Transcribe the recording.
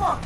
哇